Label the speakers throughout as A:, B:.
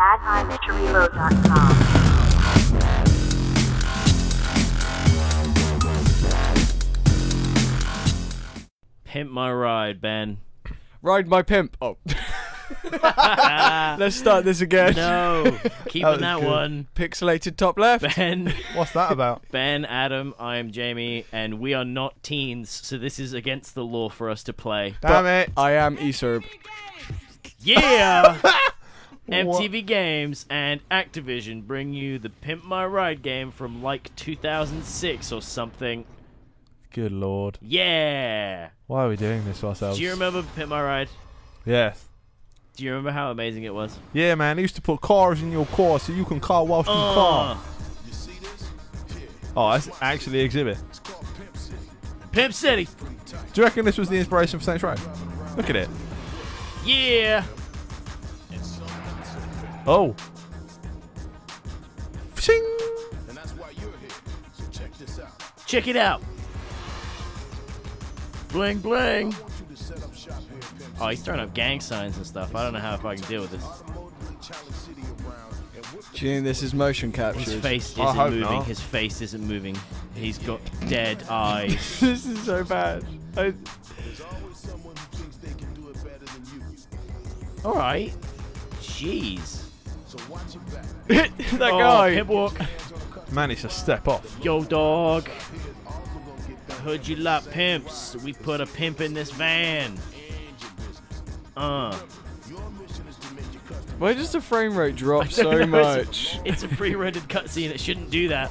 A: badtimestoreload.com.
B: Pimp my ride, Ben.
C: Ride my pimp. Oh. Let's start this again.
B: No, keeping
D: was
B: that
D: good.
B: one.
C: Pixelated top left.
B: Ben,
D: What's that about?
B: Ben, Adam, I am Jamie, and we are not teens, so this is against the law for us to play.
D: Damn it.
C: I am Eserb.
B: Yeah! MTV Games and Activision bring you the Pimp My Ride game from like 2006 or something.
D: Good lord.
B: Yeah!
D: Why are we doing this to ourselves?
B: Do you remember Pimp My Ride?
D: Yes.
B: Do you remember how amazing it was?
D: Yeah, man. They used to put cars in your car so you can car whilst you
B: Uh,
D: car. Oh, that's actually Xzibit.
B: Pimp City!
D: Do you reckon this was the inspiration for Saints Row? Look at it.
B: Yeah!
D: Oh. Shing.
B: Check it out! Bling bling! Oh, he's throwing up gang signs and stuff. I don't know how if I can deal with this.
C: Do you think this is motion captured?
B: His face isn't moving.
D: not.
B: His face isn't moving. He's got dead eyes.
C: this is so bad. I,
B: All right. Jeez.
C: that
B: Oh,
C: guy.
B: pimp walk.
D: Managed to step off.
B: Yo, dog. Heard you like pimps. We put a pimp in this van. Uh.
C: Why does the frame rate drop so
B: know,
C: much?
B: It's a pre-rendered cutscene. It shouldn't do that.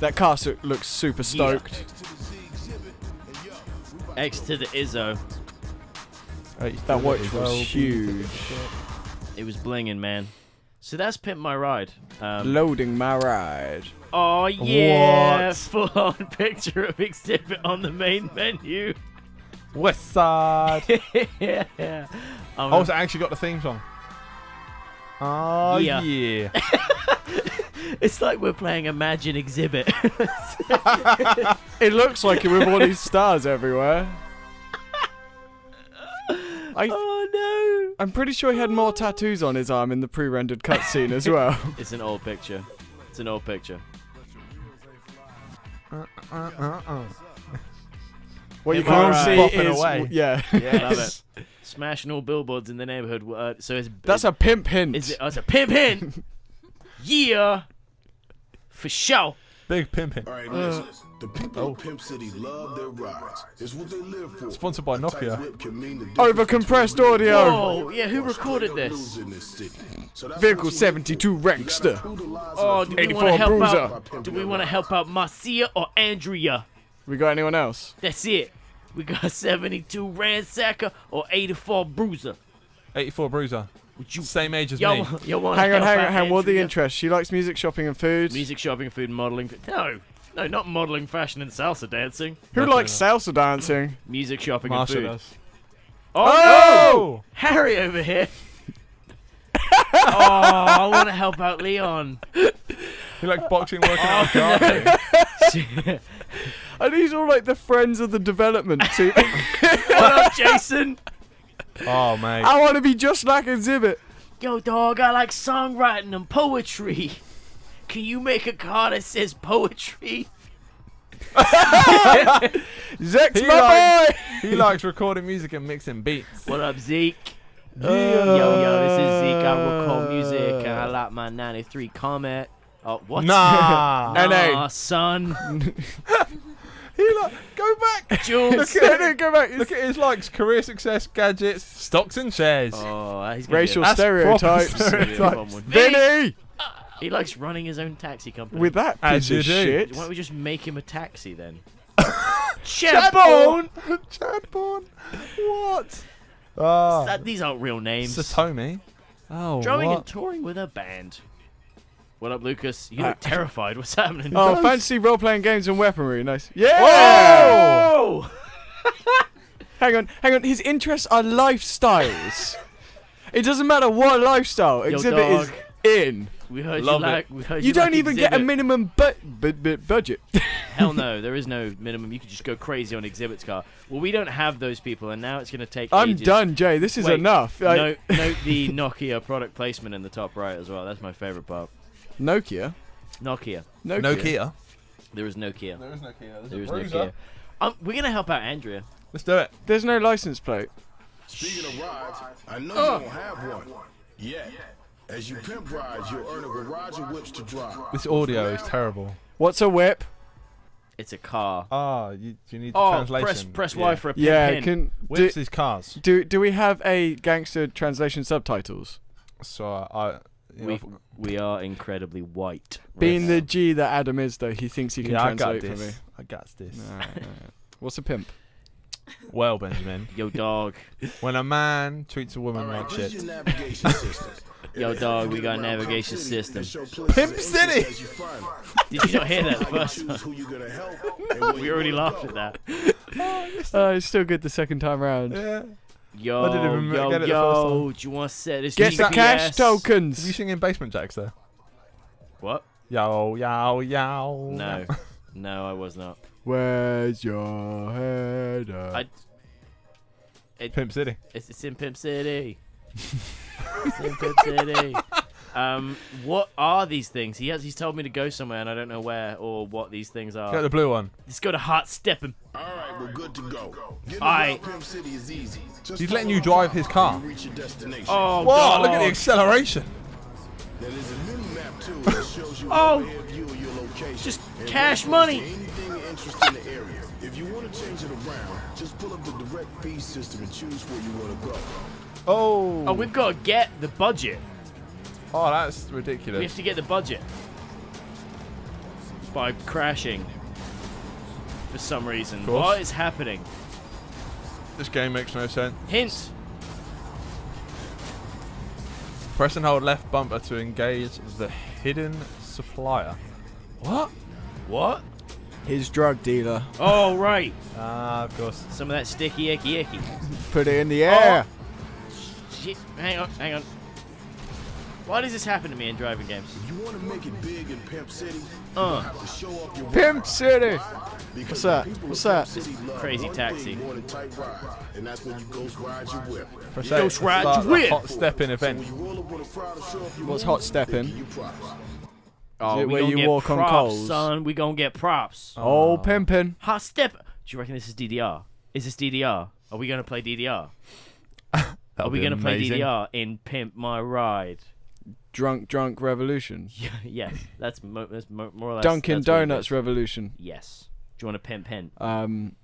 C: That car looks super stoked.
B: X to the Izzo.
C: That watch was huge.
B: It was blinging, man. So that's Pimp My Ride. Um,
C: Loading my ride.
B: oh, yeah.
D: What?
B: Full on picture of Xzibit on the main menu.
D: West Side.
B: yeah. Um,
D: oh, it's actually got the theme song. Oh,
B: Yeah.
D: yeah.
B: It's like we're playing Imagine Xzibit.
C: It looks like it with all these stars everywhere. I,
B: oh no!
C: I'm pretty sure he had more tattoos on his arm in the pre-rendered cutscene as well.
B: It's an old picture. It's an old picture.
D: uh, uh, uh.
C: What you can't
B: right.
C: see is
D: away.
C: yeah.
B: Love it. Smashing all billboards in the neighborhood. Uh, so it's
C: That's a pimp hint.
B: Is it? Oh, it's a pimp hint. yeah. For sure.
D: Big pimping.
E: All right, listen. The people of oh. Pimp City love their rides. It's what they live for.
D: Sponsored by
E: A tight
D: Nokia.
E: whip can mean the
C: Over compressed audio.
B: Oh, yeah. Who recorded this?
E: losing this city. So
C: Vehicle 72
E: look
C: Rankster.
B: Oh, do we want to help
C: Bruiser.
B: out? Do we want to help out Marcia or Andrea?
C: We got anyone else?
B: That's it. We got 72 Ransacker or 84 Bruiser.
D: 84 Bruiser.
B: Would you?
D: Same age as
B: Yo,
D: me.
B: yo want
C: Hang on, hang on, hang on. What are the interests? She likes music, shopping, and food.
B: Music, shopping, food, modeling. No, no, not modeling, fashion, and salsa dancing.
C: Who
D: Nothing
C: likes salsa dancing?
B: Music, shopping,
D: Marsha
B: and food.
D: does.
B: Oh,
D: Oh!
B: Harry over here. oh, I want to help out Leon.
D: He likes boxing, working oh, out.
B: no.
C: Are these all like the friends of the development team?
B: what up, Jason?
D: Oh, man.
C: I want to be just like Xzibit.
B: Yo, dog, I like songwriting and poetry. Can you make a car that says poetry?
C: Zex,
D: He
C: my
D: likes-
C: boy!
D: He likes recording music and mixing beats.
B: What up, Zeke?
D: Yeah.
B: Yo, yo, this is Zeke. I record music and I like my 93 Comet. Oh, what?
D: Nah.
C: NA.
B: Nah, son.
D: he like go back.
B: Jules.
D: Look at
C: No, no, go back.
D: Look at his likes: career success, gadgets, stocks and shares.
B: Oh, he's
C: Racial
B: be a-
D: That's proper
C: stereotypes.
B: he's gonna be a
D: stereotypes.
C: Vinny!
B: He likes running his own taxi company.
C: With that
D: As
C: piece
D: you
C: of
D: do.
C: shit.
B: Why don't we just make him a taxi then?
D: Chadbourne. Chadbourne. What? Ah.
B: That- these aren't real names.
D: Satomi. Oh,
B: Drumming and touring with a band. What up, Lucas? You
C: Uh,
B: look terrified. What's happening?
C: Oh,
D: does.
C: fancy role-playing games and weaponry. Nice. Yeah!
B: Oh!
C: Hang on, hang on. His interests are lifestyles. it doesn't matter what lifestyle.
B: Yo,
C: Xzibit
B: dog.
C: is in.
B: We heard
D: Love
B: you
D: it.
B: like. We heard
C: You don't
B: like
C: even get a minimum bu- bu- bu- budget.
B: Hell no, there is no minimum. You could just go crazy on Xzibit's car. Well, we don't have those people, and now it's going to take.
C: I'm
B: ages.
C: done, Jay. This is
B: Wait,
C: enough. I-
B: Note, note the Nokia product placement in the top right as well. That's my favorite part.
C: Nokia.
B: Nokia.
C: Nokia.
D: No Kia.
B: There is Nokia.
D: There is no Kia. There's
B: There
D: a
B: is no
D: Bruiser.
B: Kia. Um, we're gonna help out Andrea.
D: Let's do it.
C: There's no license plate.
E: Speaking of rides, I know
B: Oh.
E: you don't have one yet. As you pimp rides, you'll earn a garage of whips to drive.
D: This audio is terrible.
C: What's a whip?
B: It's a car.
D: Ah, you, you need
B: Oh,
D: translation?
B: press press
D: yeah.
B: Y for a pin.
C: Yeah,
B: pin.
C: can do,
D: Whips is cars.
C: do do we have a gangster translation subtitles?
D: So I. you
B: We,
D: know,
B: we are incredibly white.
C: Being the G that Adam is, though, he thinks he can
D: yeah, I got
C: translate for me.
D: this. I got this.
C: Alright, alright. What's a pimp?
D: Well, Benjamin,
B: Yo, dog.
D: when a man treats a woman
E: All right,
D: like shit,
E: your navigation system.
B: Yo, dog, we got a navigation system.
E: and show places
D: Pimp City!
E: interest as you find them.
B: Did you not hear that the
E: How you
B: first
E: choose
B: time?
E: who you're gonna help and where
B: We already laughed at that.
C: Oh, oh, it's still good the second time round.
D: yeah.
B: Yo,
D: I didn't even
B: yo,
D: get it the
B: yo. Do you want to set this
C: Get the cash
D: Did
C: tokens.
D: you sing in Basement Jaxx there?
B: What?
D: Yo, yo, yo.
B: No. No, I was not.
C: Where's your head at?
B: I-
D: Pimp City.
B: It's, it's in Pimp City. It's City. Um, what are these things? He has. He's told me to go somewhere, and I don't know where or what these things are.
D: Get the blue one.
B: Let's go to Hot Steppin'.
E: All right, we're good to go. Getting
B: Alright.
E: Pimp City is easy. Just
D: He's letting you drive his car.
E: you reach your destination.
B: Oh,
D: Whoa,
B: dog.
D: look at the acceleration.
E: There is a mini map too that shows you
B: Oh.
E: view of your location.
B: Just
E: and
B: cash money.
E: Anything of interest in the area. If you want to change it around, just pull up the direct feed system and choose where you want to go.
D: Oh.
B: Oh, we've got to get the budget.
D: Oh, that's ridiculous.
B: We have to get the budget by crashing for some reason. What is happening?
D: This game makes no sense.
B: Hint.
D: Press and hold left bumper to engage the hidden supplier. What?
B: What?
C: His drug dealer.
B: Oh, right.
D: Ah, of course.
B: Some of that sticky icky icky.
C: Put it in the air.
B: Shit. Hang on, hang on. Why does this happen to me in driving games?
E: If you want to make it big in Pimp City,
B: Uh.
E: have to show up your
C: Pimp City.
E: Because
C: What's
E: the
C: that?
E: people of
C: What's
E: Pimp
C: that?
E: City love
B: Crazy taxi.
E: thing more than tight rides, and that's when you ghost ride your whip.
D: Press
B: Go
D: A to
B: stride your whip.
D: hot
E: stepping
D: event.
E: when you roll up on a crowd of show off your
C: What's
E: moves,
C: hot stepping?
E: they give.
B: Oh,
C: it where you
B: get
C: walk on
B: props,
C: coals?
B: son. We gonna get props.
C: Oh, pimpin'.
B: Hot step. Do you reckon this is DDR? Is this DDR? Are we gonna play DDR? Are
D: That'll
B: we gonna play. DDR in Pimp My Ride?
C: Drunk, drunk revolution.
B: Yeah, yes, that's, mo- that's mo- more or less.
C: Dunkin'
B: that's what it
C: Donuts revolution.
B: Yes. Do you want to pimp pin?
C: Um.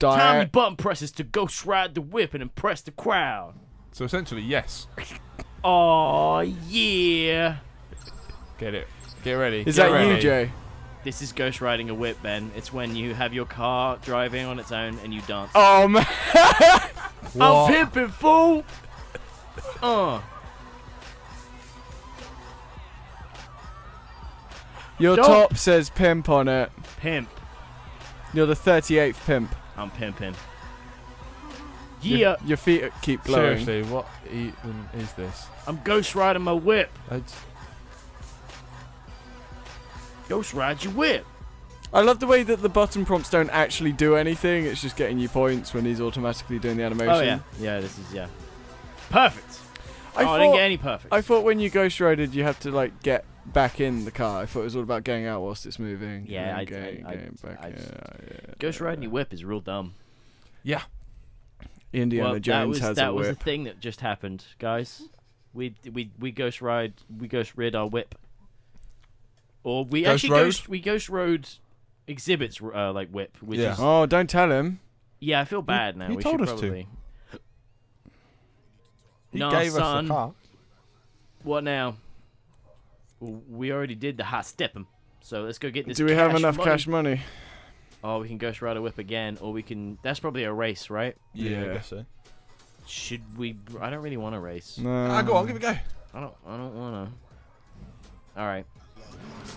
B: Tiny
C: Diet.
B: button presses to ghost ride the whip and impress the crowd.
D: So essentially, yes.
B: Oh yeah.
D: Get it. Get ready.
C: Is
D: Get
C: that
D: ready.
C: you, Jay?
B: This is ghost riding a whip, Ben. It's when you have your car driving on its own and you dance.
C: Oh man.
B: I'm pimping, fool. Uh.
C: Your
B: Don't-
C: top says pimp on it.
B: Pimp.
C: You're the 38th pimp.
B: I'm pimping.
C: Your-
B: Yeah,
C: Your, feet keep glowing.
D: Seriously, what even is this?
B: I'm ghost riding my whip.
D: It's,
B: Ghost ride your whip.
C: I love the way that the button prompts don't actually do anything. It's just getting you points when he's automatically doing the animation.
B: Oh yeah, yeah. This is yeah. Perfect.
C: I,
B: oh,
C: thought,
B: I didn't get any perfect.
C: I thought when you ghost rided, you have to like get back in the car. I thought it was all about getting out whilst it's moving.
B: Yeah, I-
C: getting,
B: I- I-
C: getting back.
B: I-
C: yeah, yeah.
B: Ghost riding your whip is real dumb.
D: yeah.
C: Indiana
B: well, that
C: Jones
B: was
C: has
B: that
C: a
B: was
C: whip.
B: the thing that just happened, guys. We we we ghost ride we ghost rid our whip, or we
D: Ghost
B: actually
D: rode?
B: ghost we ghost rode Xzibit's uh, like whip, which
D: Yeah.
B: is
C: Oh, don't tell him.
B: yeah. I feel bad now.
D: he
B: we
D: told
B: should
D: us to.
B: probably.
D: He
B: Nah,
D: gave
B: son.
D: us the car.
B: What now? Well, we already did the hot stepping, so let's go get this.
C: Do we have enough
B: money.
C: cash money?
B: Oh, we can ghost ride a whip again, or we can. That's probably a race, right?
D: Yeah, I
C: Yeah.
D: guess so.
B: Should we? I don't really want to race.
C: No.
D: Ah, go on, give it a go.
B: I don't. I don't want to. All right.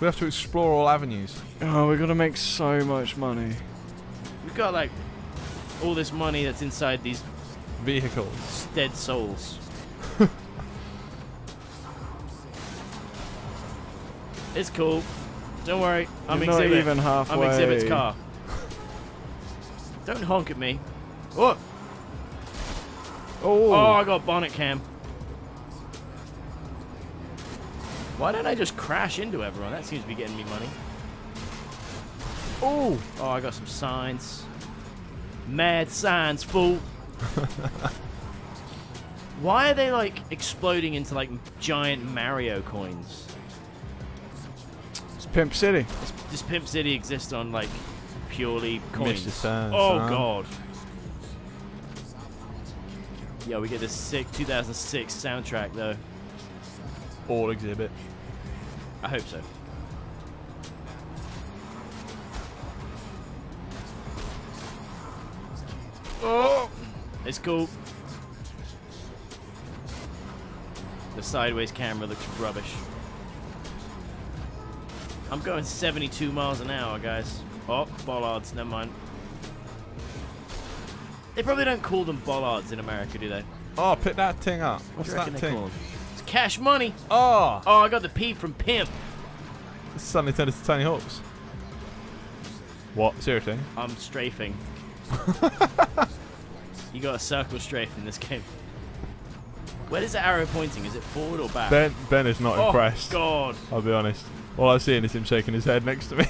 D: We have to explore all avenues.
C: Oh, we're gonna make so much money.
B: We've got like all this money that's inside these
D: vehicles.
B: Dead souls. it's cool. Don't worry. I'm
C: You're Xzibit.
B: Not
C: even halfway.
B: I'm Xzibit's car. Don't honk at me. Oh.
C: Oh.
B: Oh, I got bonnet cam. Why don't I just crash into everyone? That seems to be getting me money.
C: oh.
B: Oh, I got some signs. Mad signs, fool. Why are they like exploding into like giant Mario coins?
C: It's Pimp City.
B: Does, does Pimp City exist on like purely coins? oh
D: son.
B: god. Yeah, we get this sick 2006 soundtrack though.
D: All Xzibit.
B: I hope so. Oh, it's cool. The sideways camera looks rubbish. I'm going 72 miles an hour, guys. Oh, bollards, never mind. They probably don't call them bollards in America, do they?
D: Oh, pick that thing up. What's that thing?
B: Call 'em? It's cash money.
D: Oh,
B: Oh, I got the P from pimp.
D: this suddenly turned into Tony Hawk's. What? Seriously?
B: I'm strafing. you got a circle strafe in this game. Where is the arrow pointing? Is it forward or back?
D: Ben Ben is not
B: oh,
D: impressed.
B: God.
D: I'll be honest. All I've seen is him shaking his head next to me.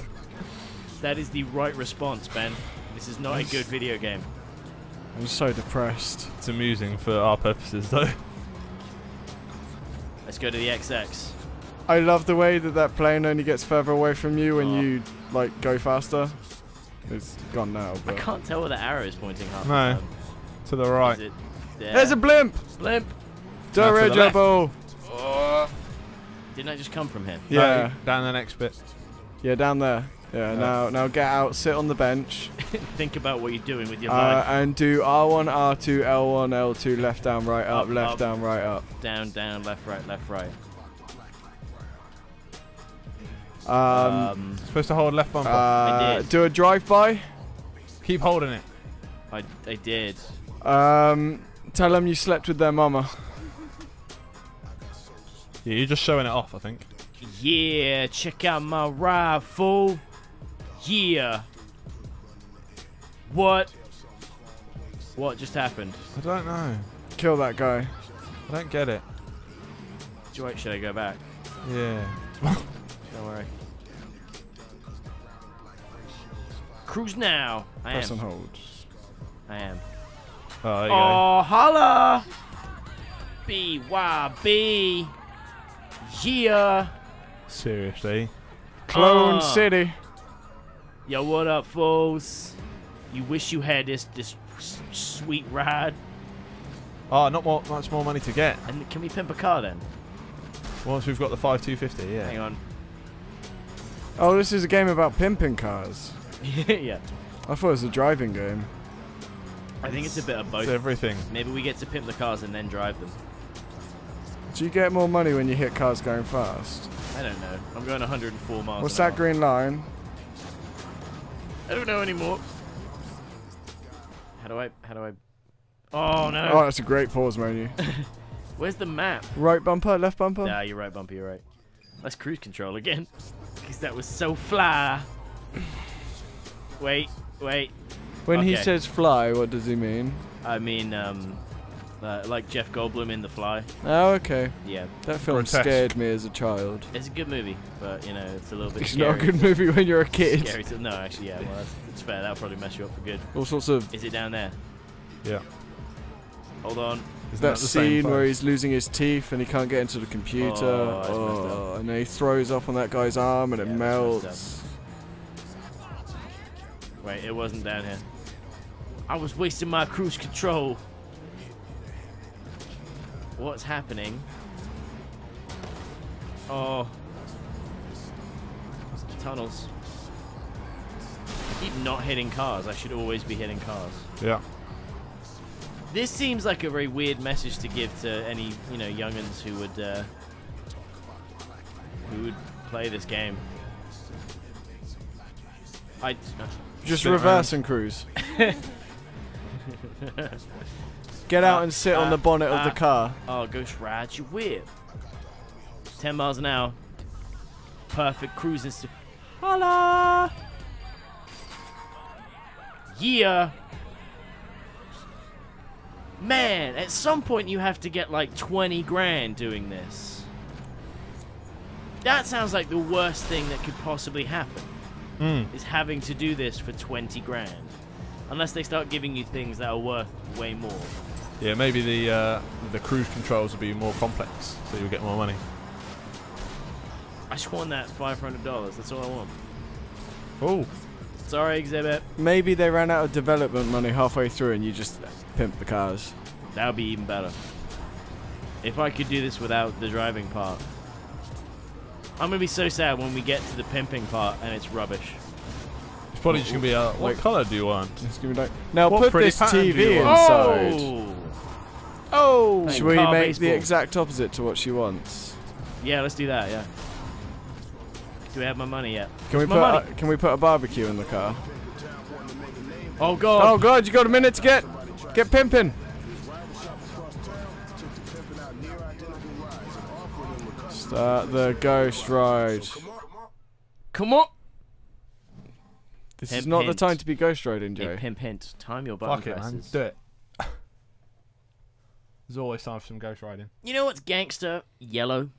B: That is the right response, Ben. This is not a good video game.
C: I'm so depressed.
D: It's amusing for our purposes, though.
B: Let's go to the XX.
C: I love the way that that plane only gets further away from you when
B: Oh.
C: you like go faster. It's gone now,
B: I can't tell where the arrow is pointing half
D: No. To the right.
B: Is it there?
C: there's a blimp.
B: blimp.
D: No, to the left.
C: Dirigible.
B: Didn't I just come from here?
D: No,
C: Yeah,
D: down the next bit.
C: yeah, down there. Yeah,
D: Yeah.
C: now now get out, sit on the bench,
B: Think about what you're doing with your
C: uh,
B: life.
C: and do R1, R2, L1, L2, left down, right up,
B: Up,
C: left
B: up.
C: down, right up.
B: Down, down, left, right, left, right.
C: Um,
B: Um,
D: Supposed to hold left bumper.
C: uh,
B: did.
C: do a drive-by.
D: Keep holding it.
B: I, I did.
C: Um, tell them you slept with their mama.
D: Yeah, you're just showing it off, I think.
B: Yeah, check out my ride, fool. Yeah. What? What just happened?
D: I don't know.
C: Kill that guy.
D: I don't get it.
B: Do I- Should I go back?
D: Yeah.
B: Don't worry. Cruise now. I
C: Press
B: am.
C: and hold.
B: I am.
D: Oh, there you go.
B: Oh, holla! BYB. Yeah.
D: Seriously.
C: Clone
B: Ah.
C: City.
B: Yo, what up, fools? You wish you had this this sweet ride.
D: Oh, not more, much more money to get.
B: And can we pimp a car then?
D: Once we've got the 5250, yeah.
B: Hang on.
C: Oh, this is a game about pimping cars.
B: yeah.
C: I thought it was a driving game.
B: I think it's a bit of
D: It's
B: both.
D: everything.
B: Maybe we get to pimp the cars and then drive them.
C: Do you get more money when you hit cars going fast?
B: I don't know. I'm going 104 miles.
C: What's
B: an
C: that
B: hour.
C: green line?
B: I don't know anymore. How do I? How do I? Oh no!
C: Oh, that's a great pause menu.
B: Where's the map?
C: right bumper, left bumper.
B: Nah, you're right, Bumpy. You're right. Let's cruise control again, because that was so fly. Wait, wait.
C: When he says fly, what does he mean?
B: I mean, um, uh, like Jeff Goldblum in The Fly.
C: Oh, okay.
B: Yeah,
C: That film
D: Grotesque.
C: scared me as a child.
B: it's a good movie, but you know, it's a little bit
C: It's
B: scary.
C: not a good movie when you're a kid.
B: Scary to, no, actually, yeah. Well, that's, that's fair. That'll probably mess you up for good.
C: All sorts of
B: Is it down there?
D: Yeah.
B: Hold on.
D: Isn't
C: that
D: the
C: scene where he's losing his teeth and he can't get into the computer.
B: Oh, that's messed
C: Oh, and then he throws up on that guy's arm and it
B: Yeah, that's messed
C: melts.
B: Wait, it wasn't down here. I was wasting my cruise control. What's happening? Oh. Tunnels. I keep not hitting cars. I should always be hitting cars.
D: Yeah.
B: This seems like a very weird message to give to any, you know, youngins who would, uh, who would play this game. I,
C: Just reverse and cruise. Get out uh, and sit on uh, the bonnet of the
B: uh,
C: car.
B: Oh, Ghost ride your whip. 10 miles an hour. perfect cruising. St- Holla! Yeah. Man, at some point you have to get like 20 grand doing this. That sounds like the worst thing that could possibly happen. Hmm. Is having to do this for 20 grand. Unless they start giving you things that are worth way more.
D: Yeah, maybe the uh, the cruise controls will be more complex, so you'll get more money.
B: I just want that $500. That's all I want.
D: Oh,
B: Sorry, Xzibit.
C: Maybe they ran out of development money halfway through and you just pimp the cars.
B: That would be even better. If I could do this without the driving part. I'm going to be so sad when we get to the pimping part and it's rubbish.
D: it's probably just gonna be a. what
C: Like-
D: colour do you want?
C: It's gonna be like, now
D: What
C: put this
D: do you
C: TV
D: want?
C: inside.
B: Oh!
C: Oh!
B: Like
C: Should we
B: car
C: make
B: baseball.
C: the exact opposite to what she wants?
B: Yeah, let's do that, yeah. Do we have my money yet?
C: Can we put
B: my
C: a, can we put a barbecue in the car?
B: Oh, God.
C: Oh god, you got a minute to get get pimping. Start the ghost ride.
B: Come on!
C: This
B: Pimp
C: is not the time to be ghost riding,
B: Hey,
C: Joe.
B: pimp hint. Time your button
D: Fuck it, man. Do it. There's always time for some ghost riding.
B: You know what's gangster? Yellow.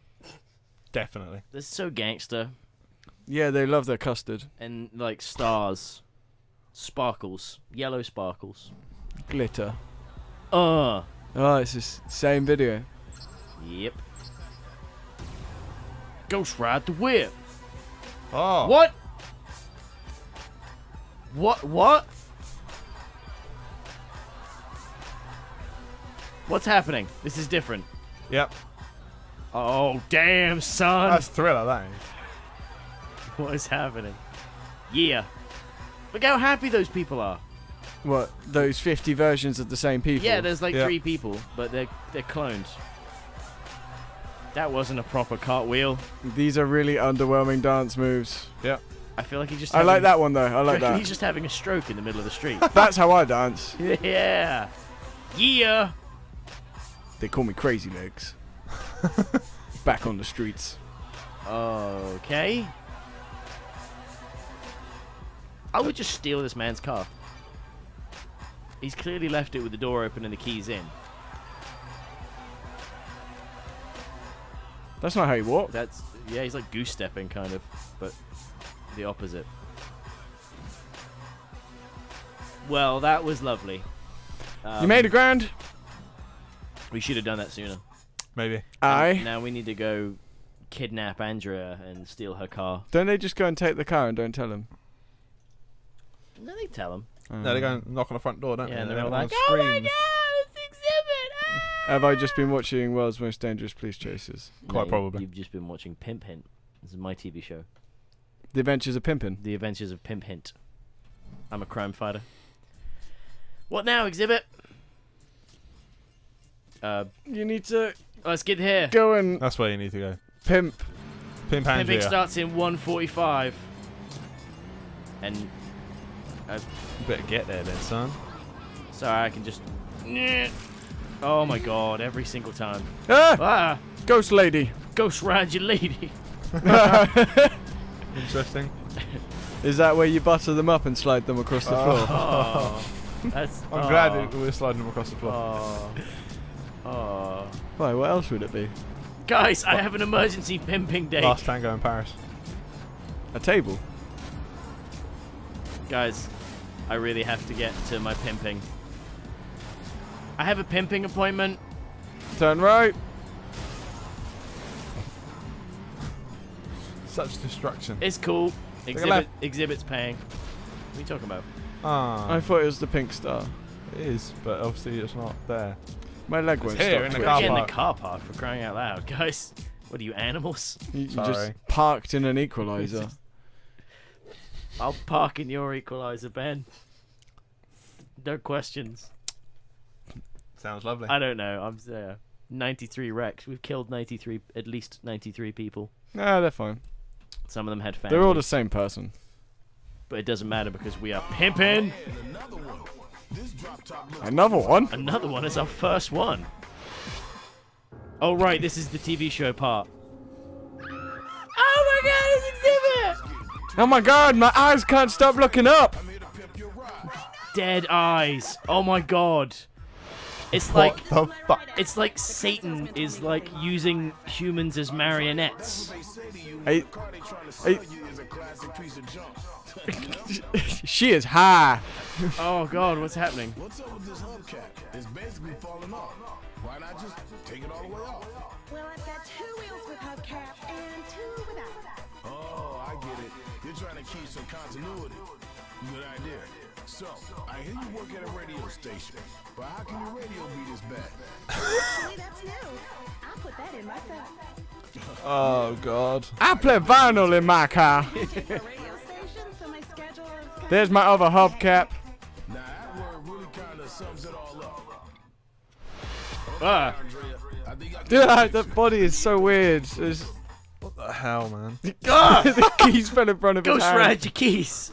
D: Definitely.
B: This is so gangster.
C: Yeah, they love their custard.
B: And, like, stars. Sparkles. Yellow sparkles.
C: Glitter.
B: Uh.
C: Oh, it's the same video.
B: Yep. Ghost ride the whip.
D: Oh.
B: What? What? What? What's happening? This is different.
D: Yep.
B: Oh, damn, son.
D: That's thriller, that is.
B: what is happening? Yeah. Look how happy those people are.
C: What? Those 50 versions of the same people?
B: Yeah, there's like
D: Yeah.
B: three people, but they're they're clones. That wasn't a proper cartwheel.
C: These are really underwhelming dance moves.
D: Yep.
B: I feel like he just.
C: I like that one though. I
B: I
C: like
B: reckon He's just having a stroke in the middle of the street.
C: That's how I dance.
B: yeah. Yeah.
C: They call me Crazy Legs. Back on the streets.
B: Okay. I would just steal this man's car. He's clearly left it with the door open and the keys in.
C: That's not how you walk.
B: That's yeah, he's like goose stepping kind of, but the opposite. Well, that was lovely. Um,
C: you made a grand?
B: We should have done that sooner.
D: Maybe.
C: Aye.
B: Now we need to go kidnap Andrea and steal her car.
C: Don't they just go and take the car and don't tell him?
B: No, they tell him.
D: No, they go and knock on the front door, don't
B: Yeah,
D: they?
B: and
D: They
B: they're all
D: knock on
B: like, "Oh my god, it's Xzibit!" Ah!
C: Have I just been watching World's Most Dangerous Police Chases?
D: Quite
B: you-
D: probably.
B: You've just been watching Pimp Hint. This is my TV show.
C: The Adventures of Pimpin'.
B: The Adventures of Pimp Hint. I'm a crime fighter. What now, Xzibit? Uh,
C: You need to
B: let's get here.
C: go and
D: That's where you need to go.
C: pimp.
D: Pimp
B: Pimping
D: Andrea.
B: starts in 145. And
D: Better get there then, son.
B: sorry, I can just. Oh my god! Every single time.
C: Ah!
B: Ah!
C: Ghost Lady.
B: Ghost ride your lady.
D: Interesting.
C: Is that where you butter them up and slide them across the floor?
B: Oh, that's.
D: I'm
B: oh,
D: glad that we're sliding them across the floor.
B: Oh. Oh.
C: Why? What else would it be?
B: Guys, I have an emergency pimping date.
D: Last tango in Paris.
C: A table.
B: Guys, I really have to get to my pimping. I have a pimping appointment.
C: Turn right.
D: Such destruction.
B: It's cool.
D: Xzibit,
B: Xzibit's paying. What are you talking about?
D: Ah,
C: I thought it was the pink star.
D: it is, but obviously it's not there.
C: My leg won't
D: here
C: stop
D: in the car
B: Get in the
D: park.
B: car park for crying out loud, guys. What are you, animals?
C: You, you
D: Sorry.
C: just parked in an equalizer.
B: I'll park in your equalizer, Ben. No questions.
D: Sounds lovely.
B: I don't know. I'm uh, 93 wrecks. We've killed 93, at least 93 people.
C: nah, they're fine.
B: Some of them had families.
C: They're all the same person.
B: but it doesn't matter because we are pimping.
C: Another one.
B: Another one is our first one. Oh right, this is the TV show part. Oh my god, it's
C: Oh my god, my eyes can't stop looking up.
E: I'm here to pimp your ride.
B: Dead eyes. Oh my god. It's
D: What
B: like
D: the fuck?
B: it's like Satan is like using humans as marionettes.
E: They say to you,
C: Hey,
E: the car they trying to
C: hey.
E: sell you is a classic piece of junk.
C: she is high.
B: Oh god, what's happening?
E: What's up with this hubcap? It's basically falling off. Why not just take it all the way off?
A: Well, I've got two wheels with hubcap and two without.
E: Oh, I get it. You're trying to keep some continuity. Good idea. So, I hear you work at a radio station, but how can your radio be this bad?
A: Actually, that's new. I'll put that in myself.
D: Oh god.
C: I play vinyl in my car.
A: It's a radio station, so my schedule is kind
C: There's my other hubcap.
B: Ah,
E: Andrea, I think I can
C: Dude, that body is so weird. It's-
D: What the hell, man?
C: the keys fell in front of his
B: Ghost
C: hand.
B: Ride your keys.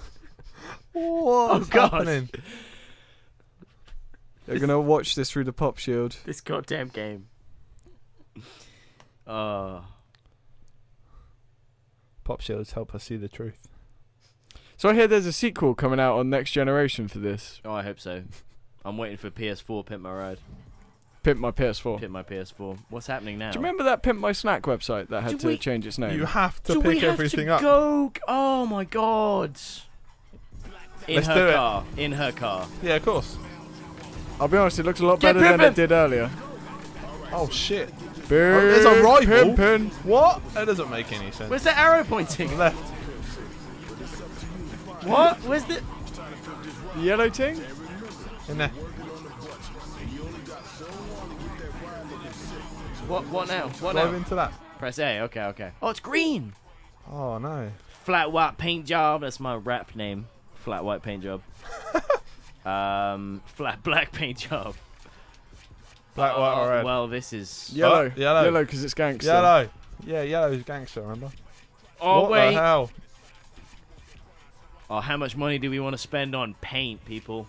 D: What's
B: God.
D: happening?
C: They're gonna watch this through the pop shield.
B: This goddamn game. Uh,
D: Pop shields help us see the truth.
C: So I hear there's a sequel coming out on Next Generation for this.
B: oh, I hope so. I'm waiting for PS4 Pimp My Ride.
C: Pimp My PS4.
B: Pimp My PS4. What's happening now?
C: Do you remember that Pimp My Snack website that had
B: Do
C: to
B: we-
C: change its name?
D: You have to
B: Do we
D: pick
B: have
D: everything
B: to
D: up.
B: go? Oh my god. In
D: Let's
B: her
D: do it.
B: car. In her car.
D: Yeah, of course.
C: I'll be honest, it looks a lot
B: Get
C: better than it did earlier.
D: Oh shit.
C: Big oh,
D: there's a rival.
C: Pimpin'.
D: What? That doesn't make any sense.
B: Where's the arrow pointing?
D: Left.
B: What? Where's the?
C: The yellow ting?
D: In there.
B: What? What now? What
D: Drive
B: now?
D: into that.
B: Press A. Okay. Okay. Oh, it's green.
D: Oh no.
B: Flat white paint job. That's my rap name. Flat white paint job. um, flat black paint job.
D: Black, white,
B: Oh,
D: or red.
B: Well, this is.
C: Yellow.
D: yellow.
C: Yellow, because it's gangster.
D: Yellow. Yeah, yellow's gangster, remember?
B: Oh
D: what
B: wait.
D: the hell?
B: Oh, how much money do we want to spend on paint, people?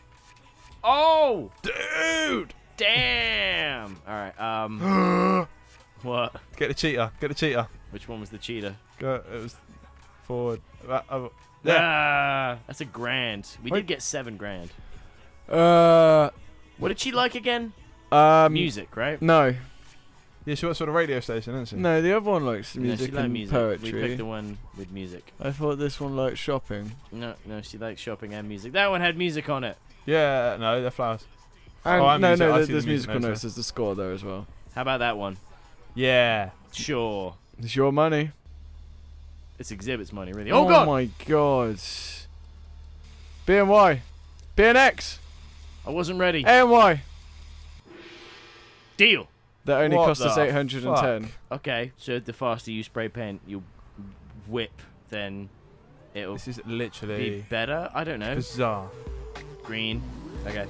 B: Oh,
D: Dude!
B: Damn! All right. Um, what?
D: Get the cheetah. Get the cheetah.
B: Which one was the cheetah?
D: Go. It was forward. That other- Yeah.
B: Ah, that's a grand. We
C: Wait.
B: did get seven grand.
C: Uh,
B: What did she like again?
C: um,
B: Music, right?
C: No,
D: Yeah, she works for the radio station, isn't she?
C: no, the other one likes
B: No,
C: music
B: she
C: and
B: music. We
C: poetry.
B: picked the one with music.
C: I thought this one liked shopping.
B: No, no, she likes shopping and music. That one had music on it.
D: Yeah, no, they're flowers.
C: And
D: Oh, I'm
C: no,
D: music-
C: no,
D: I
C: there-
D: the
C: there's
D: music
C: musical
D: notes,
C: notes. There's the score there as well.
B: How about that one?
D: Yeah.
B: Sure.
C: It's your money.
B: It's Xzibit's money, really. Oh, oh god!
C: my god. B and Y, B and X,
B: I wasn't ready.
C: A and Y.
B: Deal.
C: That only
D: What
C: cost us 810.
D: fuck?
B: Okay, so the faster you spray paint, you whip, then it'll
D: This is
B: be better. I don't know.
D: bizarre.
B: Green. Okay.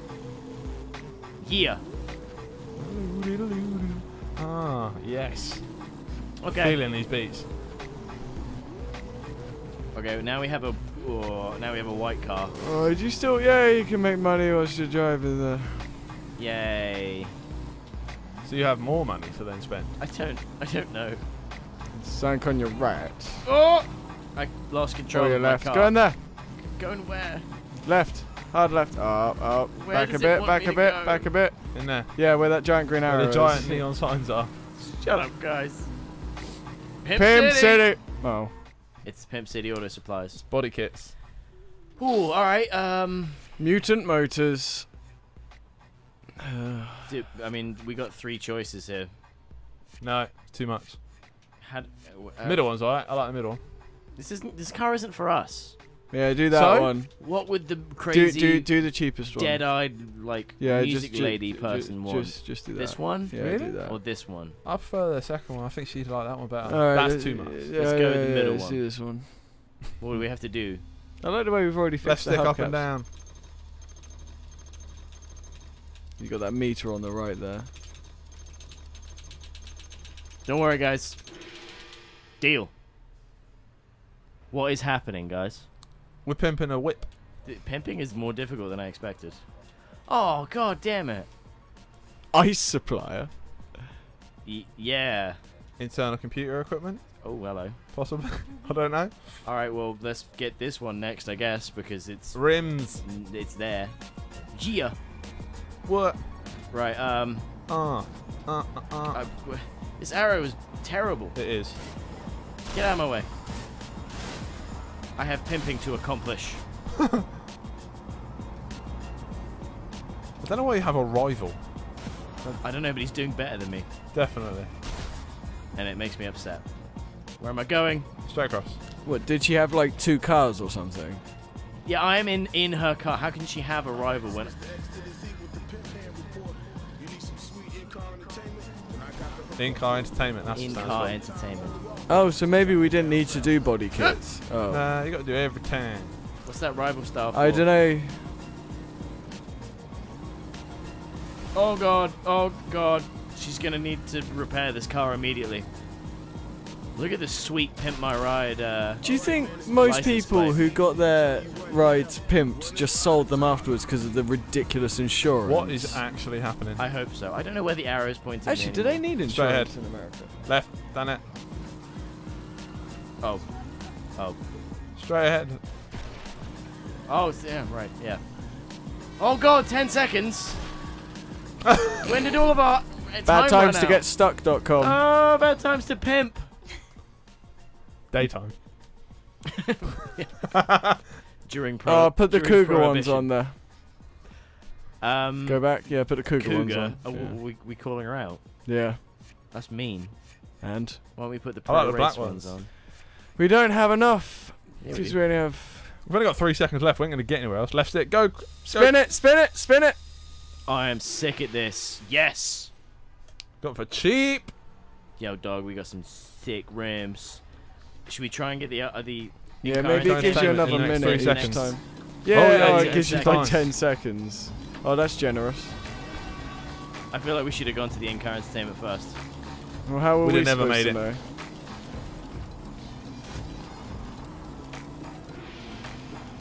B: Yeah.
D: Ah, yes.
B: Okay.
D: Feeling these beats.
B: Okay. Now we have a. Oh, now we have a white car.
C: Oh, do you still? Yeah, you can make money whilst you're driving the.
B: Yay.
D: So you have more money to then spend.
B: I don't. I don't know.
C: Sank on your right.
B: Oh! I lost control
C: Go your left.
B: car.
C: Go in there.
B: Going where?
C: Left. Hard left. Up, up.
B: Where
C: back a bit. Back a bit.
B: go?
C: Back a bit.
D: In there.
C: Yeah, where that giant green arrow
D: Where the
C: is.
D: giant neon signs are.
B: Shut up, guys. Pimp,
C: Pimp
B: City.
C: City. Oh.
B: It's Pimp City Auto Supplies.
D: Body kits.
B: Ooh, all right. Um,
C: Mutant Motors.
B: Dude, I mean, we got three choices here.
D: No, too much.
B: Had, uh,
D: middle one's alright. I like the middle one.
B: This isn't. This car isn't for us.
C: Yeah, do that
D: So?
C: one.
B: What would the
C: Do,
B: crazy,
C: do do the cheapest one.
B: dead-eyed, like
C: yeah,
B: music
C: just, ju-
B: lady
C: ju-
B: person
C: ju-
B: want?
C: Just, just do that.
B: this one
C: Yeah,
D: Really?
C: do that.
B: or this one?
D: I prefer the second one. I think she'd like that one better.
C: Alright,
D: That's
C: let's-
D: too much.
C: Yeah,
B: Let's go
C: yeah,
B: with the middle
C: let's
B: one.
C: do this one.
B: What do we have to do?
C: I like the way we've already
D: Left
C: fixed the
D: stick up and down.
C: You got that meter on the right there.
B: Don't worry, guys. Deal. What is happening, guys?
D: We're pimping a whip.
B: Pimping is more difficult than I expected. Oh god damn it!
C: Ice supplier.
B: Y- yeah.
D: internal computer equipment,
B: Oh, hello.
D: possibly. I don't know.
B: All right, well, let's get this one next, I guess, because it's
D: Rims.
B: it's there. Gia.
D: What?
B: Right. Um.
D: Uh, uh, uh, uh.
B: I, this arrow is terrible.
D: It is.
B: Get out of my way. I have pimping to accomplish.
D: I don't know why you have a rival.
B: I don't know, but he's doing better than me,
D: Definitely.
B: and it makes me upset. Where am I going?
D: Straight across.
C: What, did she have like two cars or something?
B: Yeah, I am in in her car. How can she have a rival when?
E: X to the Z with the pimp hand report. You need some sweet in-car entertainment? And I got
D: In-car entertainment. That's
B: In
D: what it
B: car
D: stands
B: entertainment.
C: Oh, so maybe we didn't need to do body kits. Oh.
D: Nah, you got to do every time.
B: What's that rival style? For?
C: I don't know.
B: Oh god. Oh god. She's gonna need to repair this car immediately. Look at this sweet pimp my ride. Uh,
C: Do you think most people
B: plate.
C: who got their rides pimped just sold them afterwards because of the ridiculous insurance?
D: What is actually happening?
B: I hope so. I don't know where the arrow's pointing.
C: Actually,
B: in.
C: do they need
D: Straight ahead.
C: insurance in America?
D: Left. Done it.
B: Oh. Oh.
D: Straight ahead.
B: Oh, it's- yeah, right, yeah. Oh god, 10 seconds! when did all of our uh,
C: Bad times to get stuck.com.
B: Oh, bad times to pimp.
D: Daytime.
B: During pro.
C: oh, put the cougar ones on there.
B: Um,
C: Go back. Yeah, put the cougar, ones on.
B: Oh,
C: yeah.
B: we, we calling her out?
C: yeah.
B: That's mean.
C: And
B: Why don't we put the pro
D: like
B: race
D: black
B: ones
D: ones.
B: on?
C: We don't have enough.
B: Yeah, we
C: Because
B: do.
C: we only have.
D: We've only got three seconds left. We ain't going to get anywhere else. Left stick. Go.
C: Spin it, spin it, spin it.
B: I am sick at this. Yes!
D: Got for cheap.
B: Yo, dog, we got some sick rims. Should we try and get the uh, the
C: Yeah, maybe it gives you another
B: in next
C: minute
D: three
C: each
D: seconds.
C: time.
D: Oh,
C: Yeah,
D: yeah,
C: oh,
B: ten
C: it gives you like 10 seconds. Oh, that's generous.
B: I feel like we should have gone to the in-car entertainment first.
C: Well, how were
D: We'd
C: we,
D: never
C: supposed
D: made
C: to
D: it.
C: know?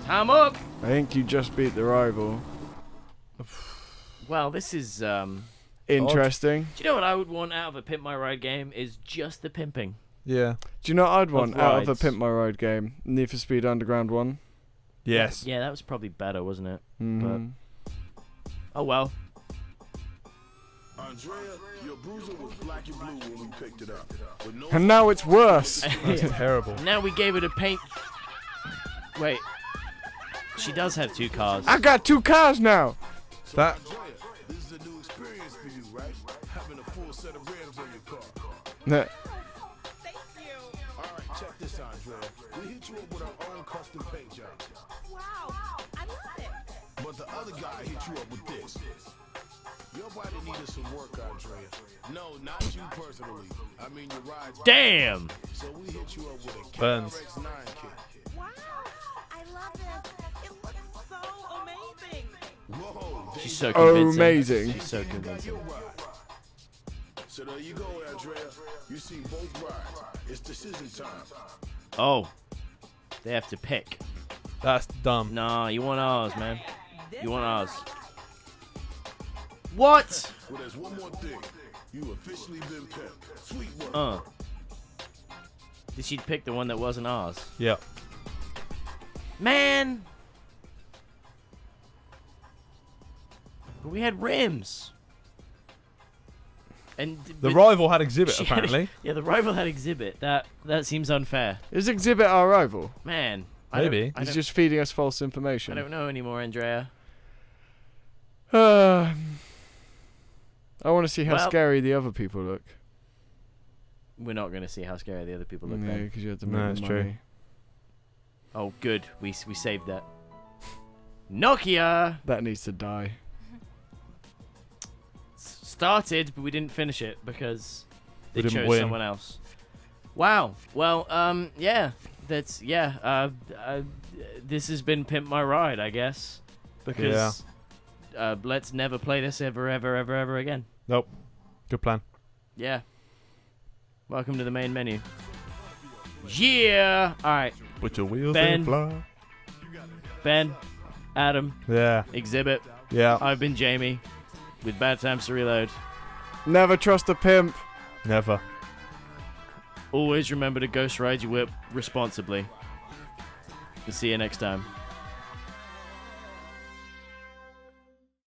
B: Time up!
C: I think you just beat the rival.
B: Well, this is um.
C: Interesting.
B: Do you know what I would want out of a Pimp My Ride game? Is just the pimping.
D: Yeah.
C: Do you know what I'd want out of a. Pimp My Ride game? Need for Speed Underground 1.
D: Yes.
B: Yeah, that was probably better, wasn't it?
C: Mhm.
B: Oh well.
E: Andrea, your bruiser was black and blue when we picked it up. No
C: And now it's worse.
D: That's terrible.
B: now we gave it a paint. Wait. She does have two cars.
C: I got two cars now.
D: That.
E: Andrea, this is a new experience for you, right? Having a full set of rims on your car.
C: Nah.
E: All right, check this out, We hit you up with our own custom paint job.
A: Wow, I love it.
E: But the other guy hit you up with this. Your body needed some work, Andrea. No, not you personally. I mean your rides.
B: Damn.
E: So we hit you up with a
D: Burns.
E: KRX-9 kit.
A: Wow, I love this. It looks so amazing.
E: Whoa,
B: She's
E: you
B: so
C: Oh,
B: convincing.
C: amazing.
B: She's so convincing.
E: So there you go, Andrea. You see both rides. It's decision time.
B: Oh. They have to pick.
D: That's dumb.
B: Nah, you want ours, man. You want ours. What?
E: Well, there's one more thing. You officially been pimped. Sweet work.
B: Uh. Did she pick the one that wasn't ours?
D: Yep.
B: Man. But we had rims. And
D: The rival had Xzibit
B: she had-
D: apparently.
B: yeah, the rival had Xzibit. That that seems unfair.
C: Is Xzibit our rival?
B: Man.
D: Maybe.
B: I
C: He's
B: don't,
C: just feeding us false information.
B: I don't know anymore, Andrea.
C: Uh, I want to see how
B: Well-
C: scary the other people look.
B: We're not going to see how scary the other people look
C: Yeah,
B: then.
C: because you had to
D: No,
C: make
D: it's
C: the
D: true.
C: Money.
B: Oh, good. We we saved that. Nokia
C: That needs to die.
B: s- started, but we didn't finish it because they chose
D: win.
B: someone else. Wow. Well, um, yeah. That's yeah. Uh, uh, this has been pimp my ride, I guess, because uh, let's never play this ever, ever, ever, ever again.
D: Nope. Good plan.
B: Yeah. Welcome to the main menu. Yeah. All right,
D: Put your wheels
B: Ben.
D: in fly.
B: Ben, Adam,
D: Yeah.
B: Xzibit.
D: Yeah.
B: I've been Jamie with Bad Times to Reload.
C: Never trust a pimp.
D: Never.
B: Always remember to ghost ride your whip responsibly. We'll see you next time.